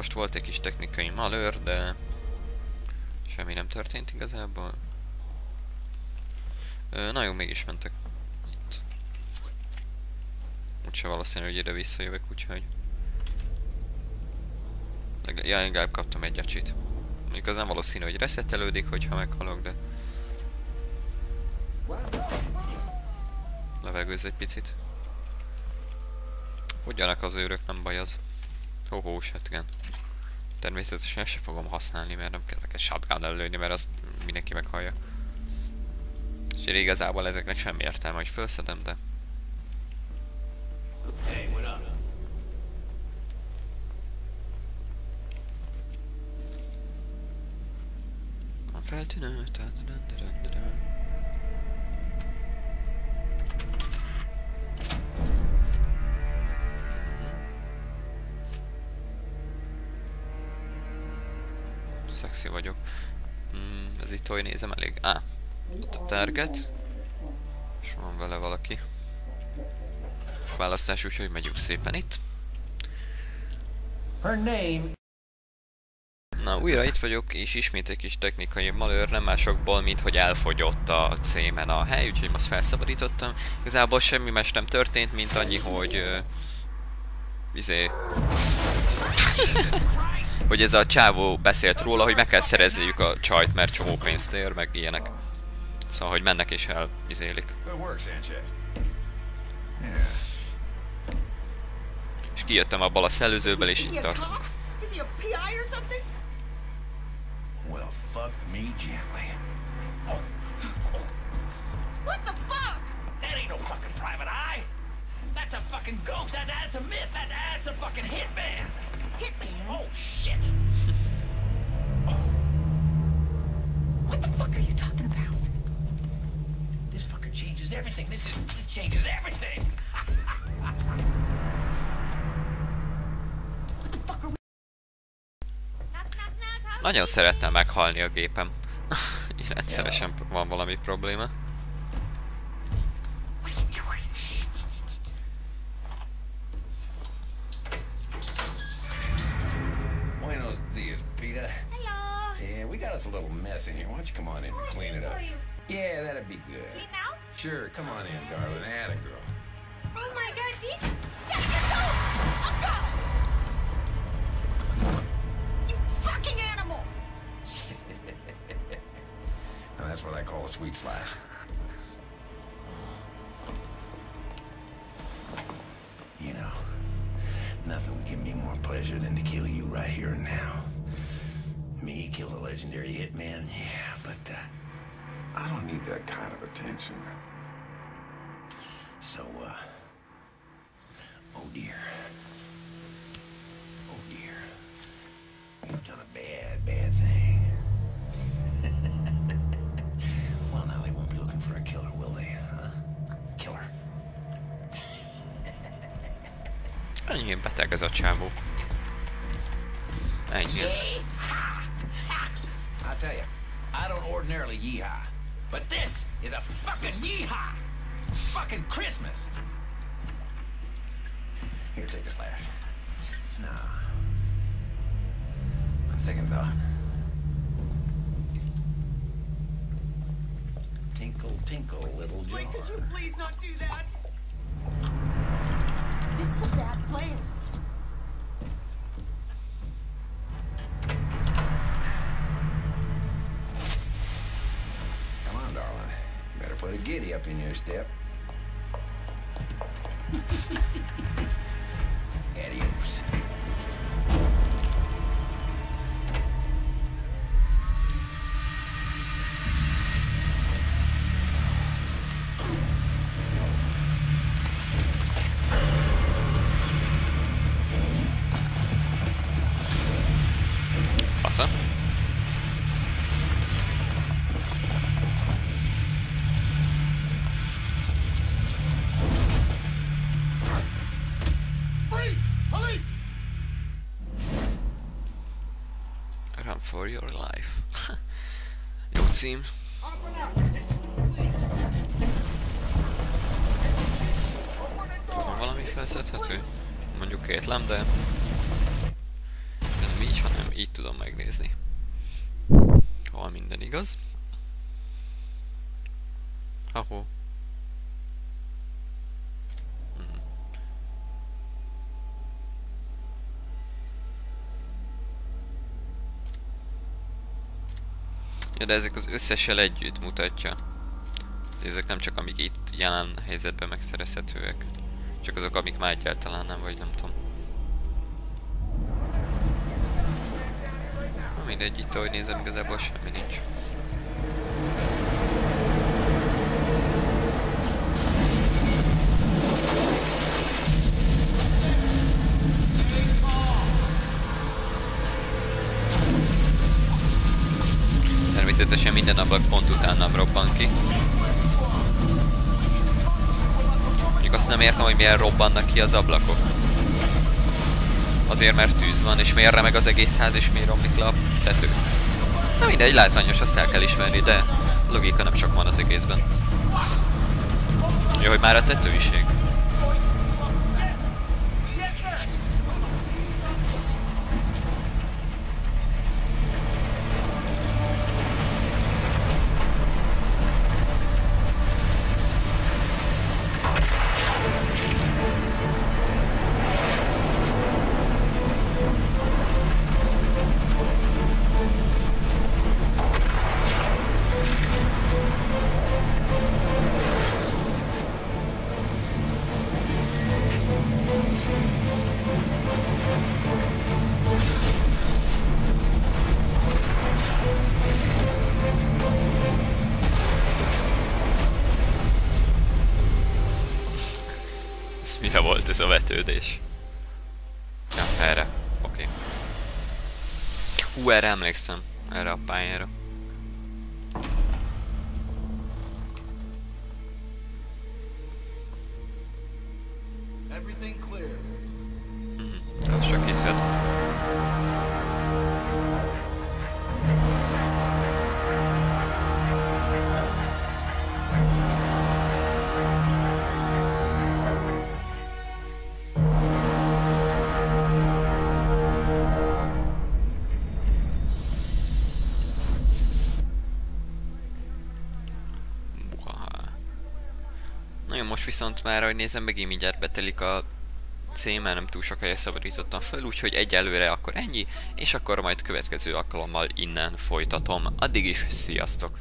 most volt egy kis technikai malőr, de semmi nem történt igazából. Ö, na jó, mégis mentek itt. Úgyse valószínű, hogy ide visszajövök, úgyhogy... Ja, legalább kaptam egy acsit. Mondjuk az nem valószínű, hogy resettelődik, hogyha meghalok, de... Levegőz egy picit. Fogjanak az őrök, nem baj az. Hoho, shotgun. Természetesen se fogom használni, mert nem kezdek egy shotgun előni, mert azt mindenki meghallja. És igazából ezeknek semmi értelme, hogy felszedem, de... Hey, what up? Feltűnő... Szexi vagyok. Mm, ez itt hogy nézem elég? Á, ott a target. És van vele valaki. Választás úgyhogy megyünk szépen itt. Na, újra itt vagyok, és ismét egy kis technikai malőr, nem másokból, mint hogy elfogyott a címen a hely, úgyhogy most felszabadítottam. Igazából semmi más nem történt, mint annyi, hogy... Uh, izé... hogy ez a csávó beszélt róla, hogy meg kell szerezniük a csajt, mert csomó pénzt ér, meg ilyenek. Szóval, hogy mennek és. Yeah. És kijöttem abból a szellőzőből, és itt tartunk. cop? Is he a PI or something? Well, fuck me gently. What the fuck? That ain't no fucking private eye. That's a fucking ghost. That, that's a myth. That, that's a fucking hitman. Oh shit. What the fuck are you talking about? This fucker changes everything. This is this changes everything. What the fuck are we? Nagyon szeretném meghalni a gépem. Rendszeresen van valami probléma. Yeah, we got us a little mess in here. Why don't you come on in and clean it up? Yeah, that'd be good. Clean now? Sure, come on in, darling. Atta girl. Oh my god, this... That's the goat! Uncle! You fucking animal! Now, that's what I call a sweet slice. You know, nothing would give me more pleasure than to kill you right here and now. Me kill the legendary hitman, yeah, but uh, I don't need that kind of attention. So, uh, oh dear. Oh dear. You've done a bad, bad thing. Well, now they won't be looking for a killer, will they? Huh? Killer. Ennyi beteg ez a csávó. Ennyi. I tell you, I don't ordinarily yeehaw, but this is a fucking yeehaw. Fucking Christmas. Here, take the slash. Nah. On second thought. Tinkle, tinkle, little jar. Wait, could you please not do that? This is a bad plan. Giddy up in your step. Adios. Fasza. Run for your life. Jó cím. Van valami felszedhető? Mondjuk kétlem, de... de így tudom megnézni. Hol minden igaz. Ahó. Ja, de ezek az összessel együtt mutatja. Ezek nem csak amik itt jelen helyzetben megszerezhetőek. Csak azok, amik már egyáltalán nem, vagy nem tudom. Na mindegy, itt ahogy nézem, igazából semmi nincs. Természetesen minden ablak pont utánam robban ki. Mondjuk azt nem értem, hogy miért robbannak ki az ablakok. Azért, mert tűz van, és miért meg az egész ház, és miért romlik le a tető. Na mindegy, látványos, azt el kell ismerni, de logika nem csak van az egészben. Jó, hogy már a tetőiség. Ez mire volt ez a vetődés? Ja, erre. Oké. Okay. Hú, erre emlékszem. Erre a pályára. Jó, most viszont már, ahogy nézem, megint mindjárt betelik a C, mert nem túl sok helyet szabadítottam fel, úgyhogy egyelőre akkor ennyi, és akkor majd következő alkalommal innen folytatom. Addig is, sziasztok!